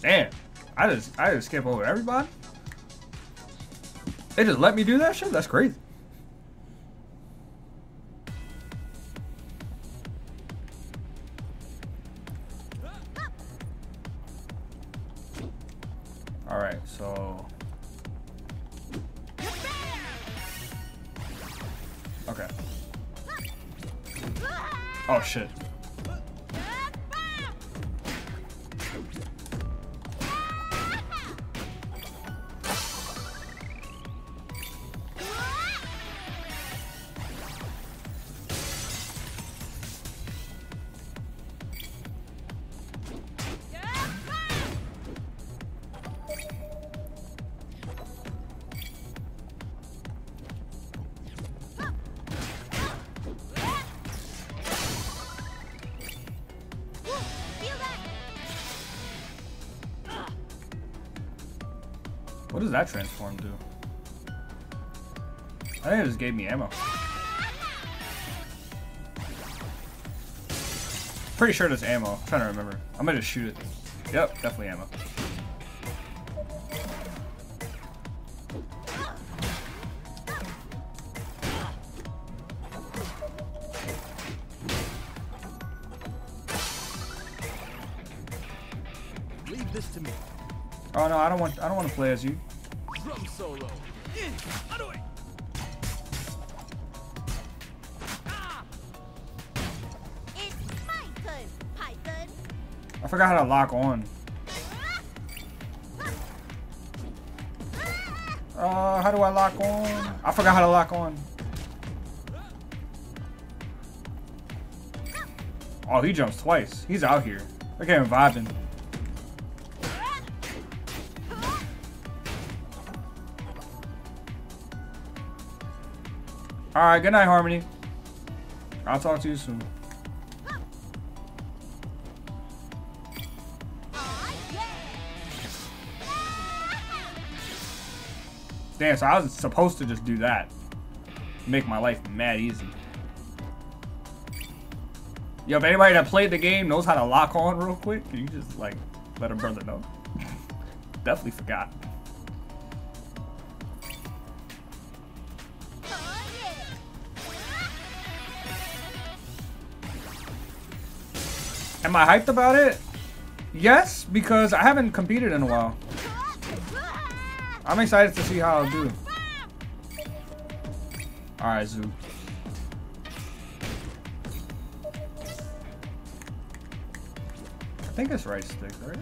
Damn. I just I just skip over everybody. They just let me do that shit? That's crazy. That transform do? I think it just gave me ammo. Pretty sure it's ammo. I'm trying to remember. I'm gonna just shoot it. Yep, definitely ammo. Leave this to me. Oh no, I don't want I don't want to play as you. Drum solo. In. Adoi. It's my turn, Python. I forgot how to lock on. Uh, how do I lock on? I forgot how to lock on. Oh, he jumps twice. He's out here. Look at him vibing. Alright, good night, Harmony. I'll talk to you soon. Damn, so I was supposed to just do that. Make my life mad easy. Yo, if anybody that played the game knows how to lock on real quick, can you just, like, let a brother know? Definitely forgot. Am I hyped about it? Yes, because I haven't competed in a while. I'm excited to see how I'll do. Alright, Zoo. I think it's right stick, right?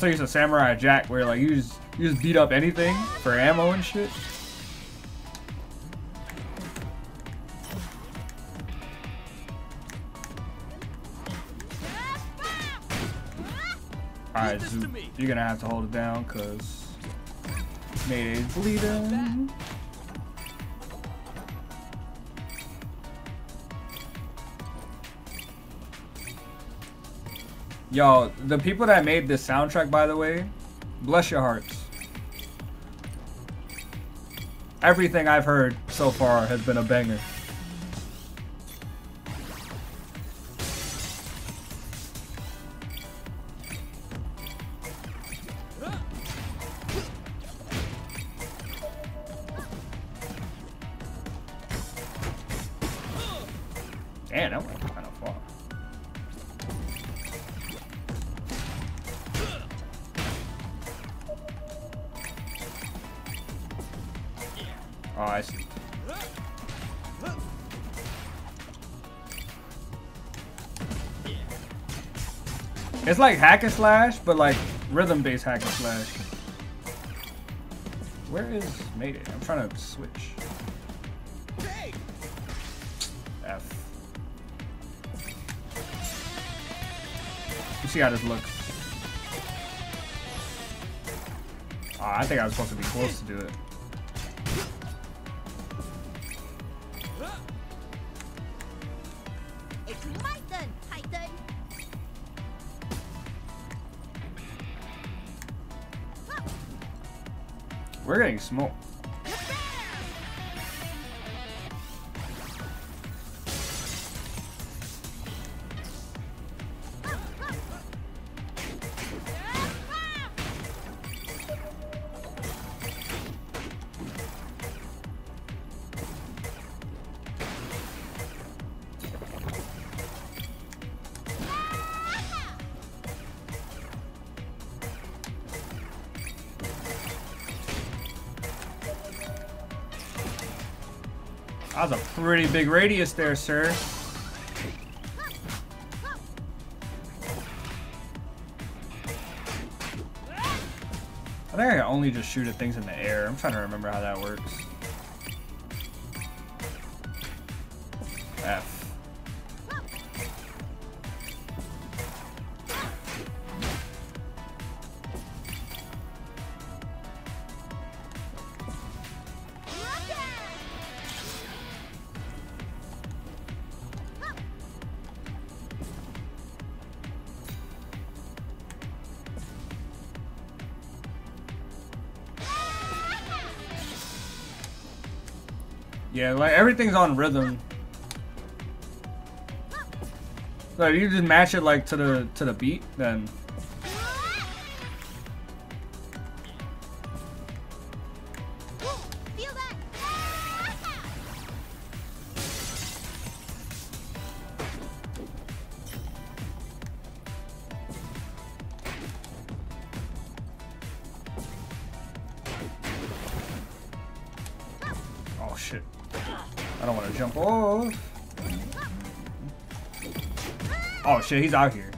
Also use a Samurai Jack where like you just you just beat up anything for ammo and shit. Alright, you're gonna have to hold it down because Mayday's bleeding. Yo, the people that made this soundtrack, by the way, bless your hearts. Everything I've heard so far has been a banger. Damn, that It's like hack and slash, but like rhythm-based hack and slash. Where is Mayday? I'm trying to switch. F. You see how this looks. Oh, I think I was supposed to be close to do it. We're That was a pretty big radius there, sir. I think I only just shoot at things in the air. I'm trying to remember how that works. Yeah, like everything's on rhythm. Like you just match it like to the to the beat, then oh shit. I don't want to jump off. Oh shit, he's out here.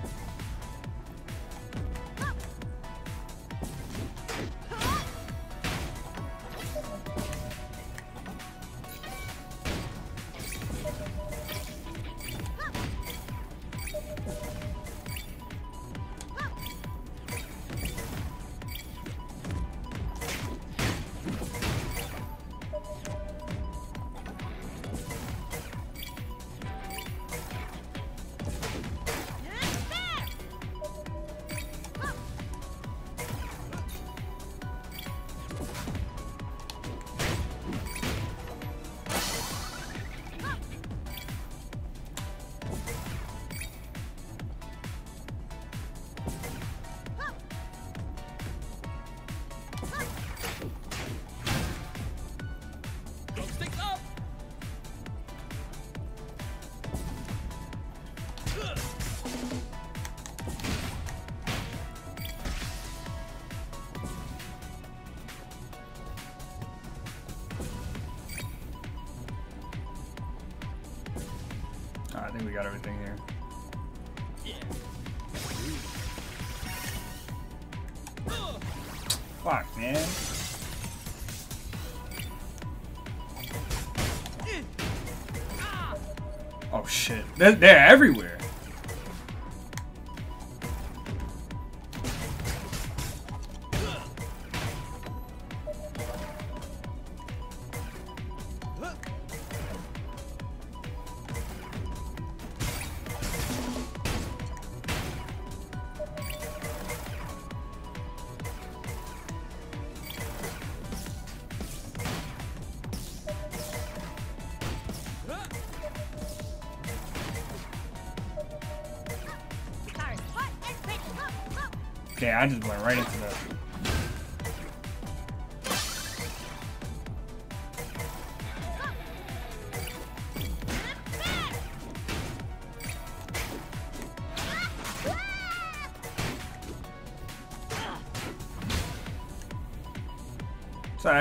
We got everything here. Fuck, man. Ah. Oh shit, they're, they're everywhere.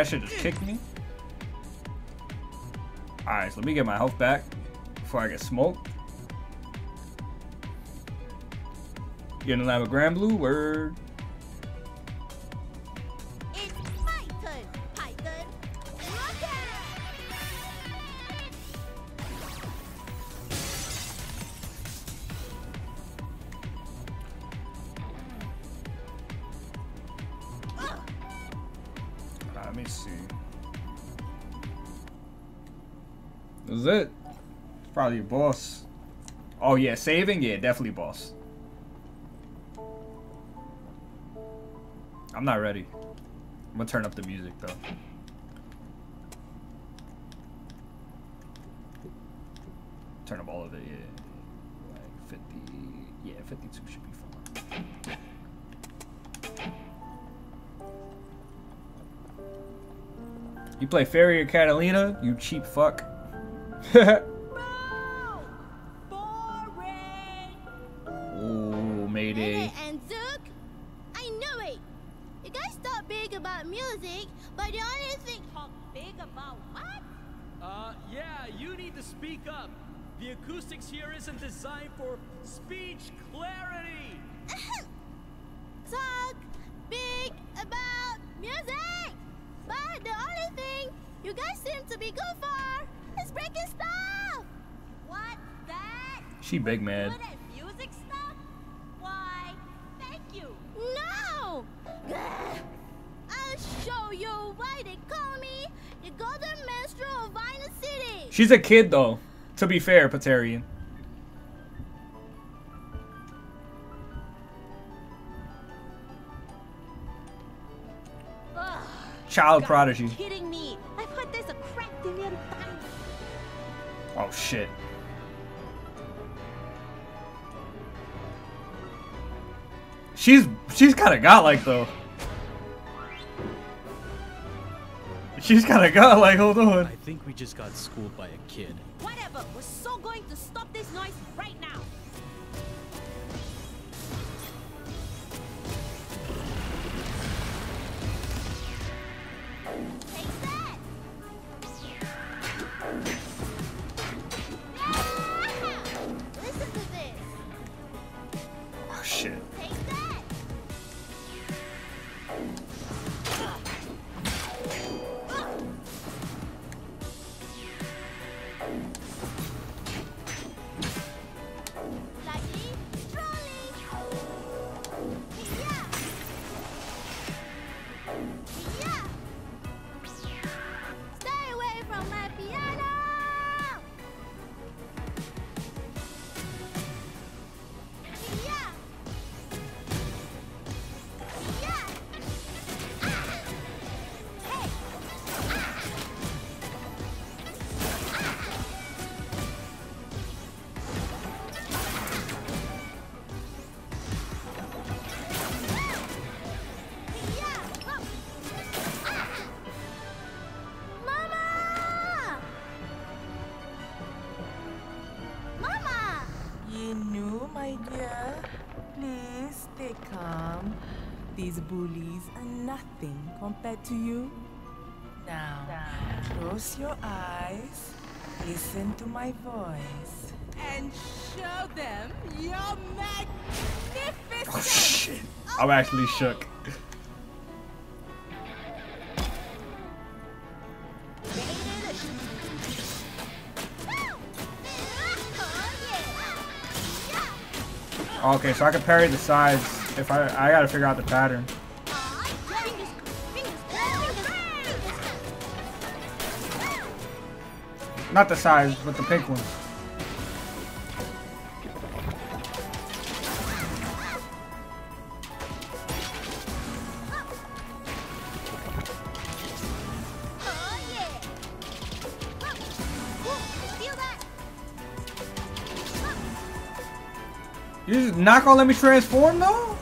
That should just kick me. Alright, so let me get my health back before I get smoked. Getting have a grand blue word. Probably boss. Oh yeah, saving? Yeah, definitely boss. I'm not ready. I'm gonna turn up the music though. Turn up all of it, yeah. Like 50, yeah, 52 should be fine. You play Fairy or Catalina, you cheap fuck. acoustics here isn't designed for speech clarity. talk big about music! But the only thing you guys seem to be good for is breaking stuff! What? That? She big mad. Music stuff? Why, thank you. No! I'll show you why they call me the Golden Minstrel of Vinyl City! She's a kid though. To be fair, Patarian. Ugh, Child prodigy. kidding me? I've heard there's a crack million times. Oh shit. She's she's kind of godlike though. She's kind of godlike. Hold on. I think we just got schooled by a kid. Whatever, we're so going to stop this noise right now. Take that! Bullies are nothing compared to you. Now, close your eyes, listen to my voice, and show them your magnificent. Oh shit. Oh. I'm actually shook. Okay, so I can parry the sides if I I gotta figure out the pattern. Not the size, but the pink ones. You just not gonna let me transform though?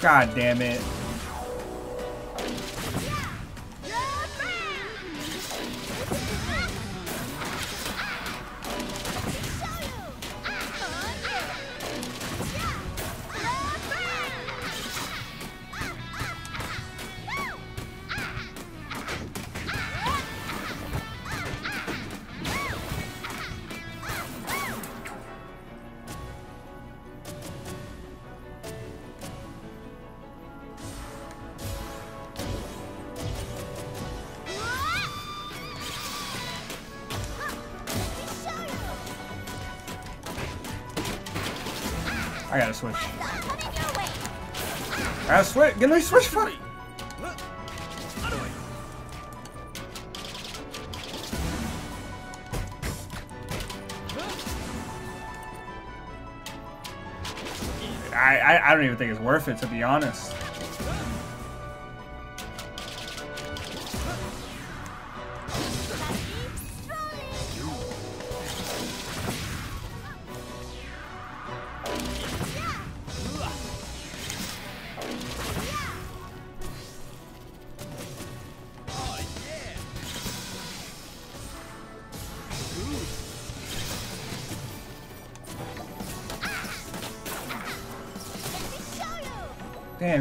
God damn it. I gotta switch. I gotta switch. Get me switch. Fuck. I, I I don't even think it's worth it to be honest.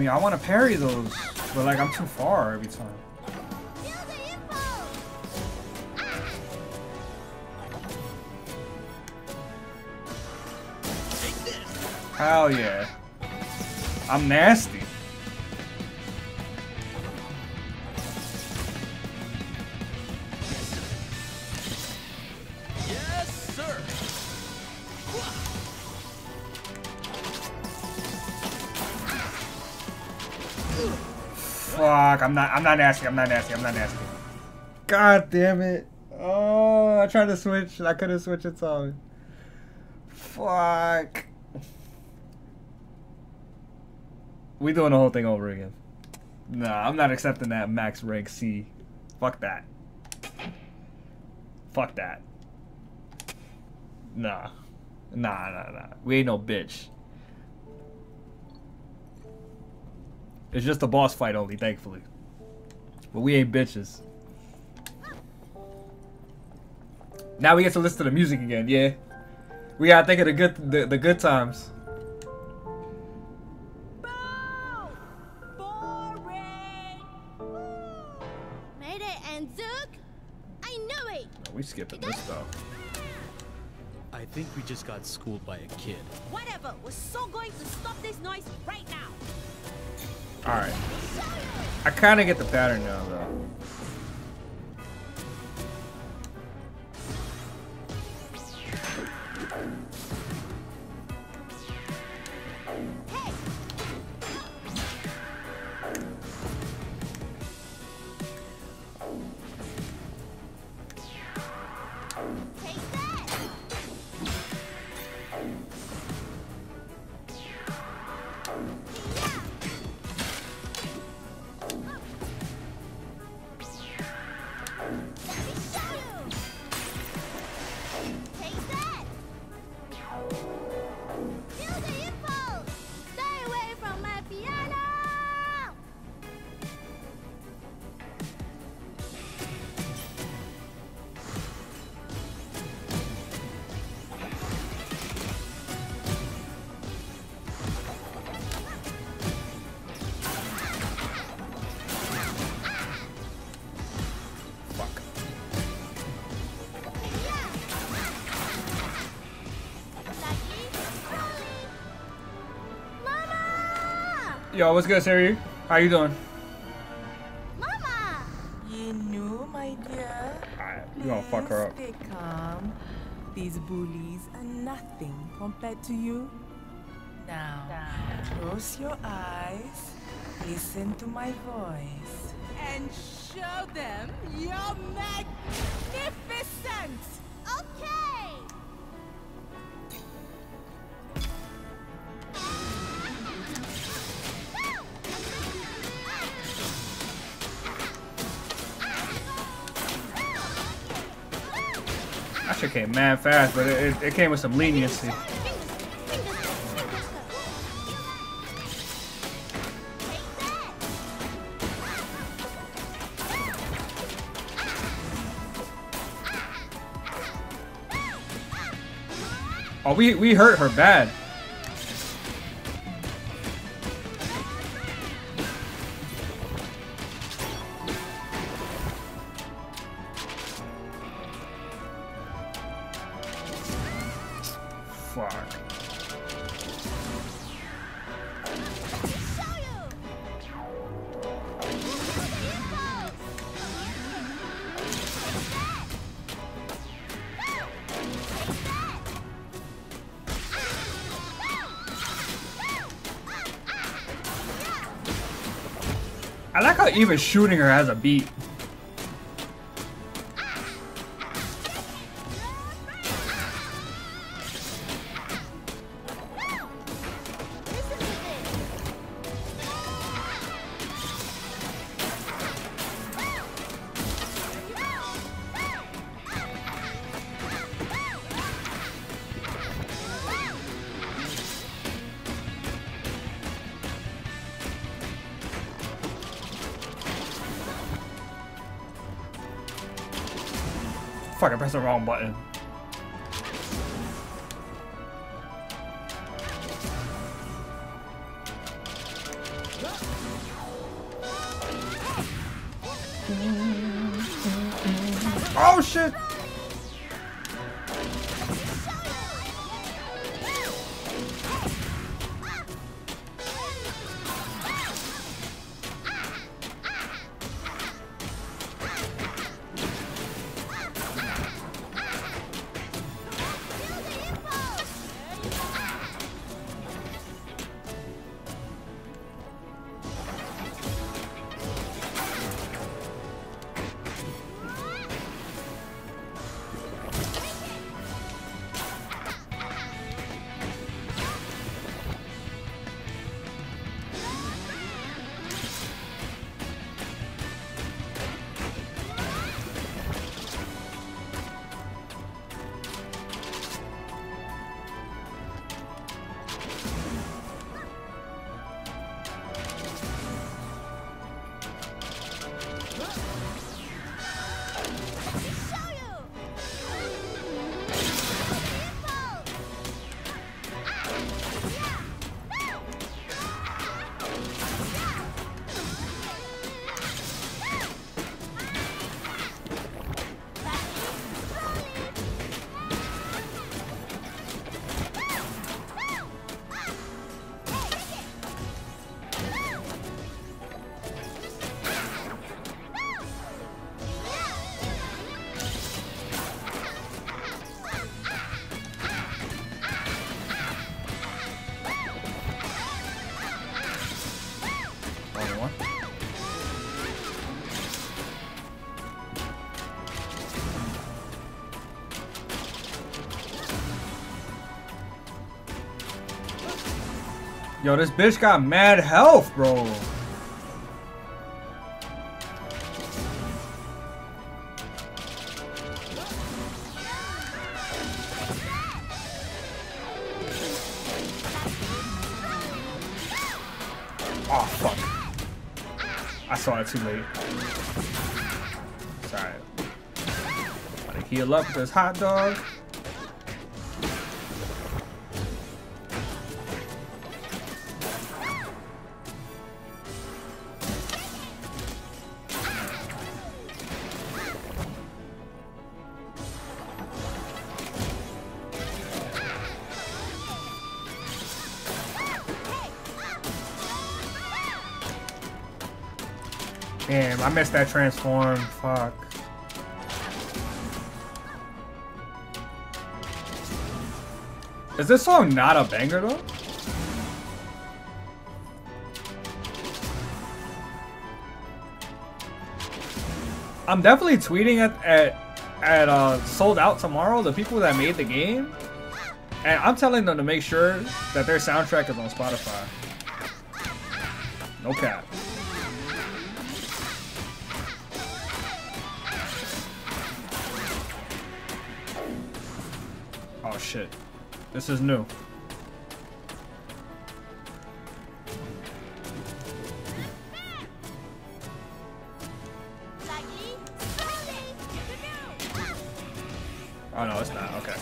Yeah, I want to parry those, but like I'm too far every time. Hell yeah. I'm nasty. Fuck, I'm not I'm not nasty, I'm not nasty, I'm not nasty. God damn it. Oh, I tried to switch. I couldn't switch it on. Fuck. We doing the whole thing over again. Nah, I'm not accepting that max rank C. Fuck that. Fuck that. Nah. Nah, nah, nah. We ain't no bitch. It's just a boss fight only, thankfully. But we ain't bitches. Now we get to listen to the music again, yeah. We gotta think of the good the, the good times. Boring! Mayday and Zuke? I knew it! we skipping this though. I think we just got schooled by a kid. Whatever, we're so going to stop this noise right now! Alright. I kinda get the pattern now though. Yo, what's good, Siri? How you doing? Mama! Yinu, my dear. Alright, we gonna fuck her up. Please Stay calm. These bullies are nothing compared to you. Now, close your eyes, listen to my voice, and show them you're magnificent! Shit came mad fast, but it, it, it came with some leniency. Oh, we we hurt her bad. Even shooting her has a beat. Fuck, I pressed the wrong button. Yo, this bitch got mad health, bro. Oh, fuck. I saw it too late. Sorry. Gotta heal up with this hot dog. I missed that transform. Fuck. Is this song not a banger though? I'm definitely tweeting at at at uh, sold out tomorrow. The people that made the game, and I'm telling them to make sure that their soundtrack is on Spotify. No cap. Shit. This is new. Slightly, slowly, review. Oh no, it's not. Okay.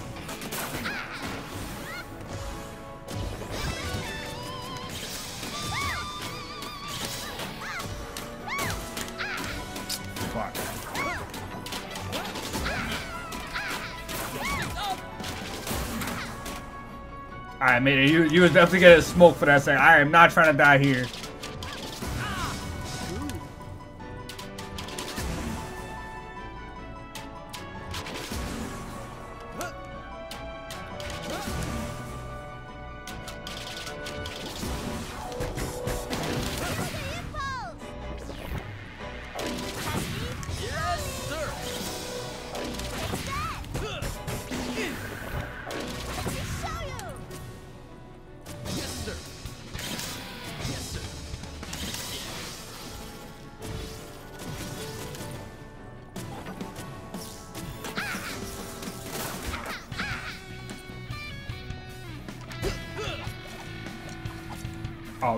Alright, mate, you, you was definitely getting smoke for that second. I am not trying to die here.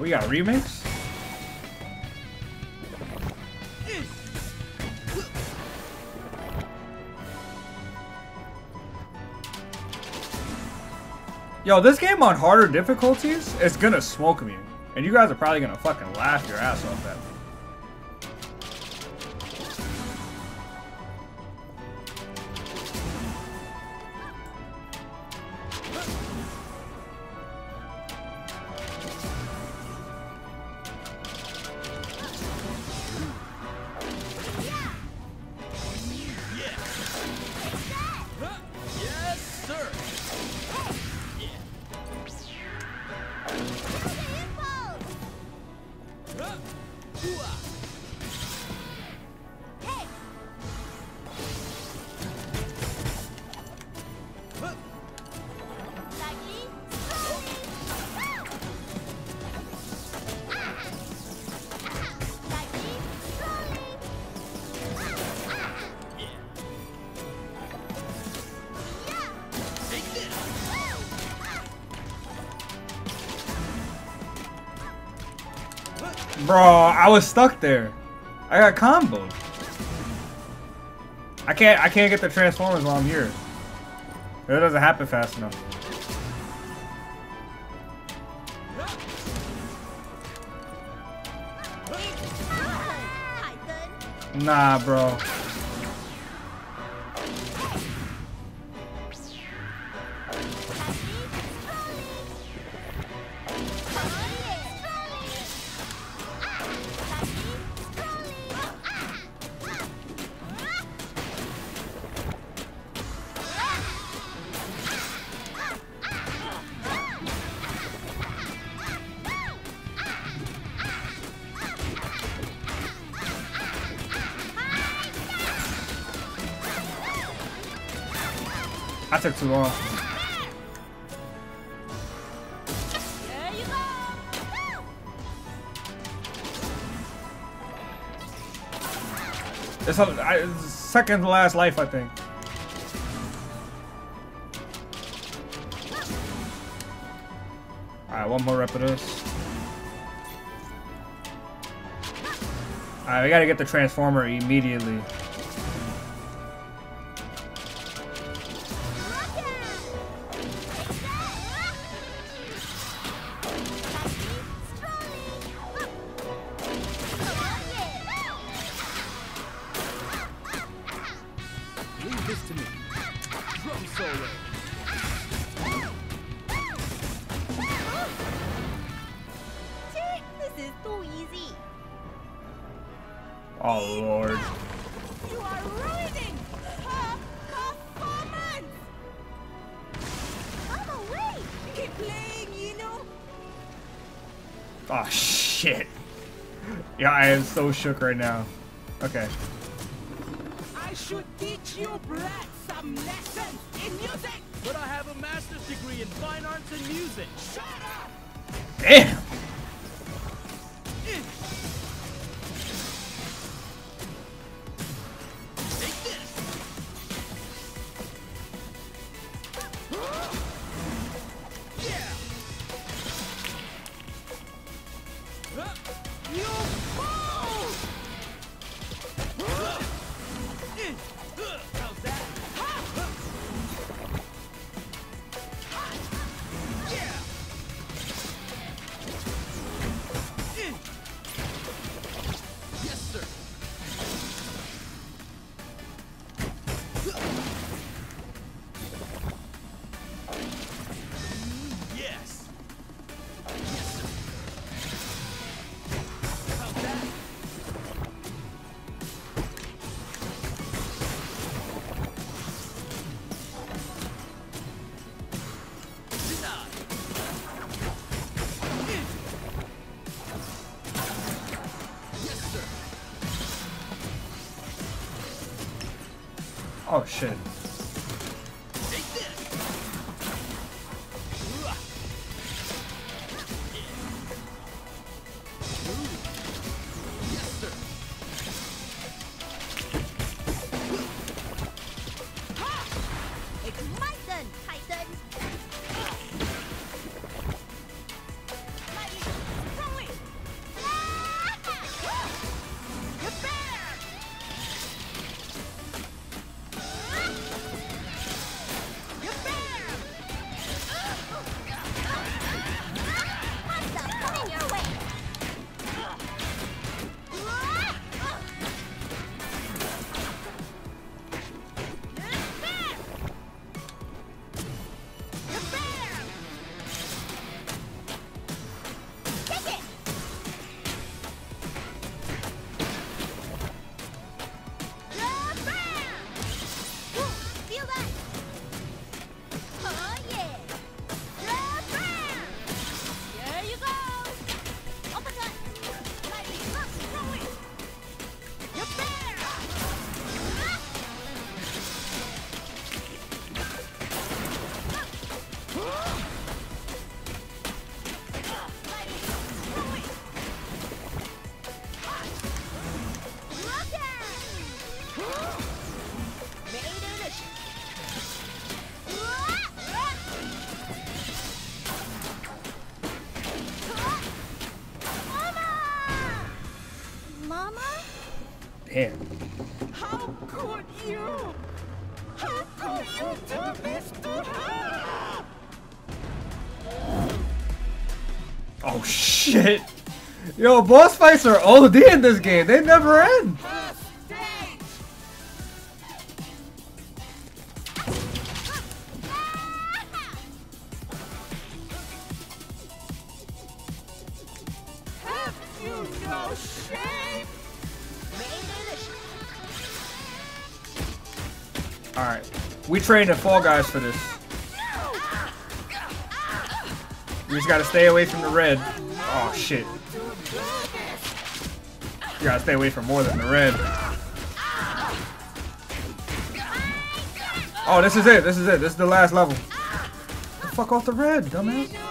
we got remakes? remix? Yo, this game on harder difficulties is gonna smoke me. And you guys are probably gonna fucking laugh your ass off at me. Bro, I was stuck there. I got comboed. I can't I can't get the transformers while I'm here. It doesn't happen fast enough. Nah, bro. Took too long. It's, a, I, second to last life, I think. Alright, one more rep of this. Alright, we gotta get the transformer immediately. Oh lord. You are ruining her performance. I'm away. Keep playing, you know? Oh shit. Yeah, I am so shook right now. Okay. I should teach you brats some lessons in music. But I have a master's degree in fine arts and music. Shut up! Damn! Oh shit. Yo, boss fights are OD in this game. They never end. Alright. We trained at Fall Guys for this. We just gotta stay away from the red. Oh shit. Gotta stay away from more than the red. Oh, this is it. This is it. This is the last level. Fuck off the red, dumbass.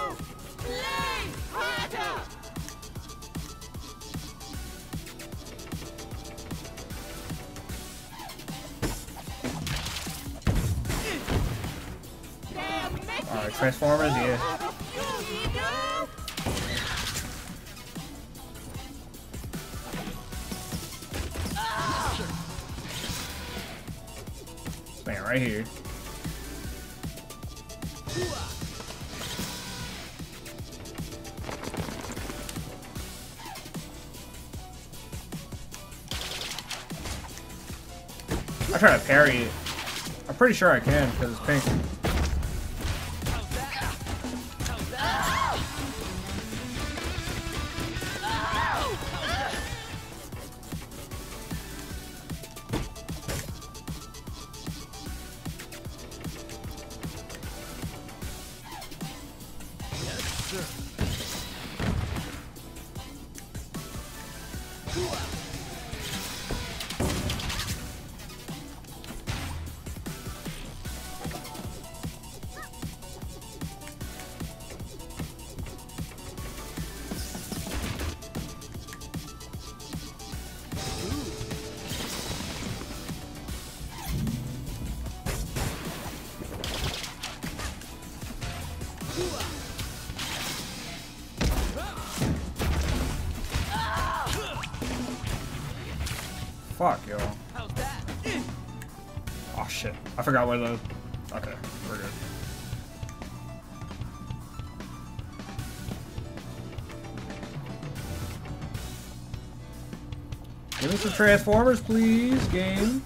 Sure I can because it's pink. Fuck, forgot where the. Okay, we're good. Give me some Transformers, please, game.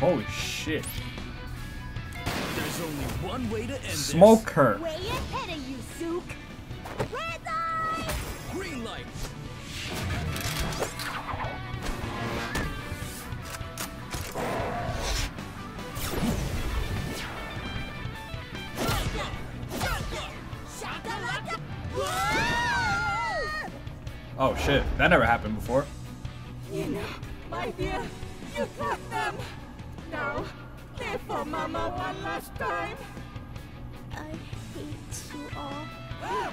Holy shit. There's only one way to end this. Her. Way ahead of you, Zuke. Red eye! Green light. Oh shit, that never happened before. Yinu, my dear, you got them. Now, live for Mama one last time. I hate you all. Ah.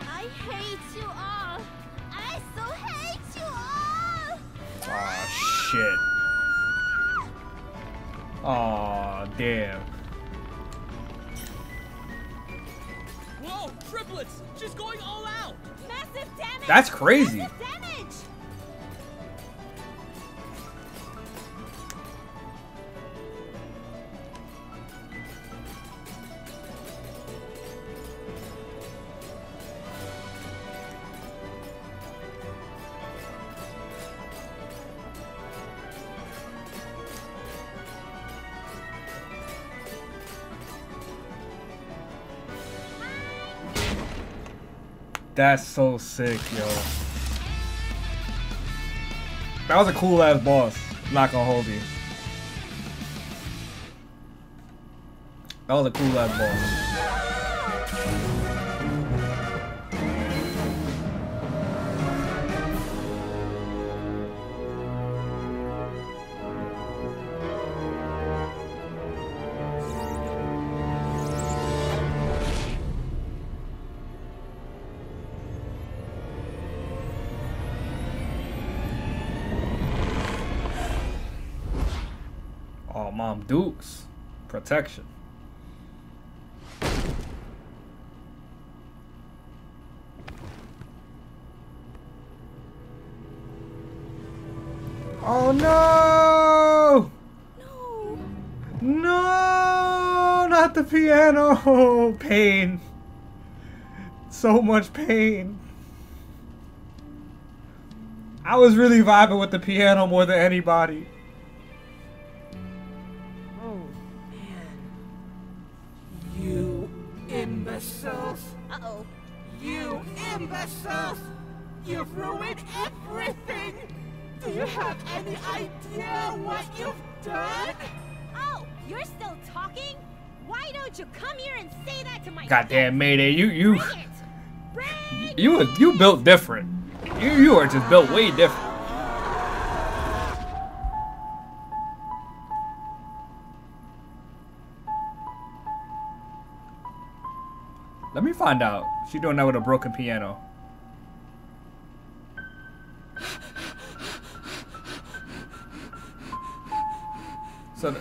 I hate you all. I so hate you all. Aw shit. Aw damn. Whoa, triplets! She's going all out! Massive damage. That's crazy. That's so sick, yo. That was a cool ass boss. Not gonna hold you. That was a cool ass boss. Dukes. Protection. Oh no! No. No! Not the piano! Pain. So much pain. I was really vibing with the piano more than anybody. Imbeciles! You've ruined everything! Do you have any idea what you've done? Oh, you're still talking? Why don't you come here and say that to my Goddamn Mayday, you you Bring it! Bring you was- you built different. You you are just built way different. Let me find out. She doing that with a broken piano. So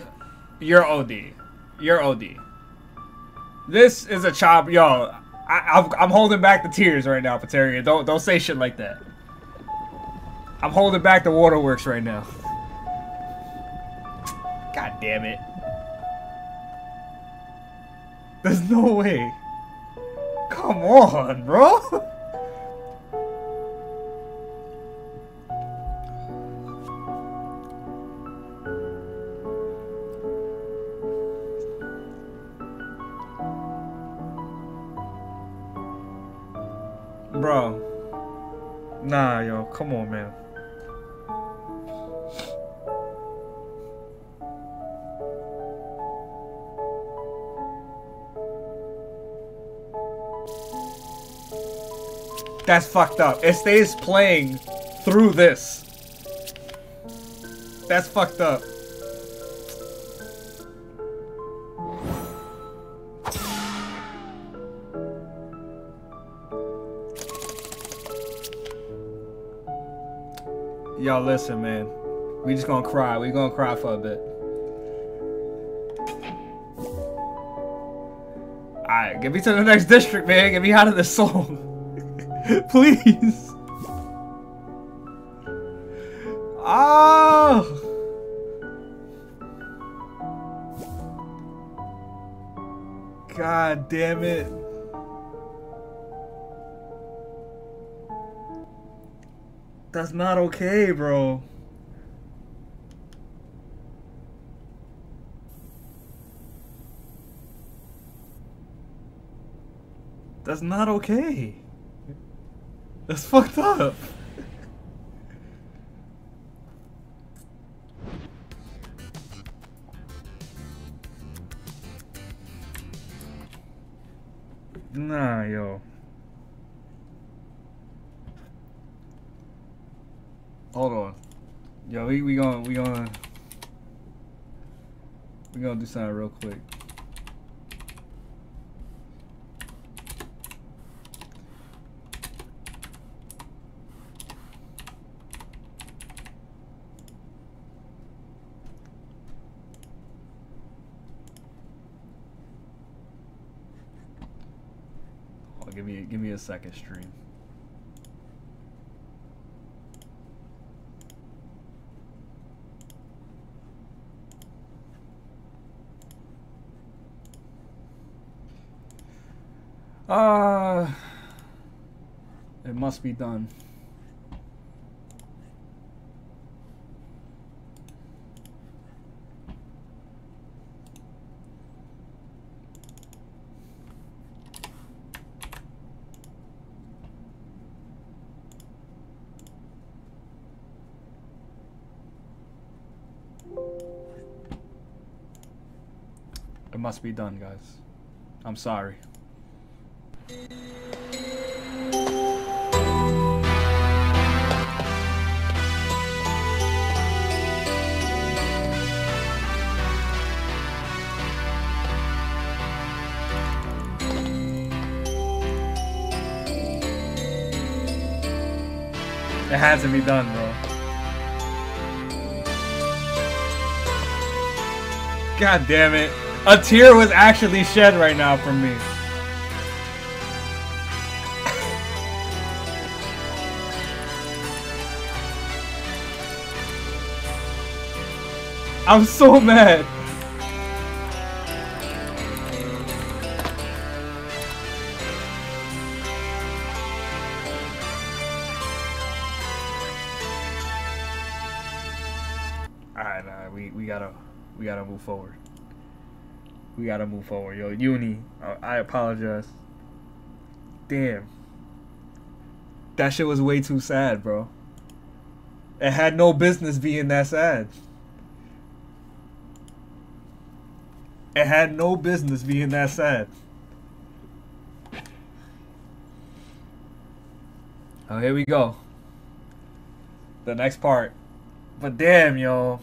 you're OD. You're OD. This is a chop, yo. I, I'm, I'm holding back the tears right now, Pateria. Don't don't say shit like that. I'm holding back the waterworks right now. God damn it. There's no way. Come on. Bro. come on, man. That's fucked up. It stays playing through this. That's fucked up. Y'all listen, man. We just gonna cry. We gonna cry for a bit. Alright, get me to the next district, man. Get me out of this song. Please. Oh! God damn it. That's not okay, bro. That's not okay. That's fucked up. Nah, yo. Hold on. Yo, we we gonna we gonna we gonna do something real quick. Give me give me a second stream. Ah, uh, it must be done. It must be done, guys. I'm sorry. Has to be done, bro. God damn it. A tear was actually shed right now from me. I'm so mad. We gotta move forward. Yo, Yinu, I, apologize. Damn. That shit was way too sad, bro. It had no business being that sad. It had no business being that sad. Oh, here we go. The next part. But damn, yo.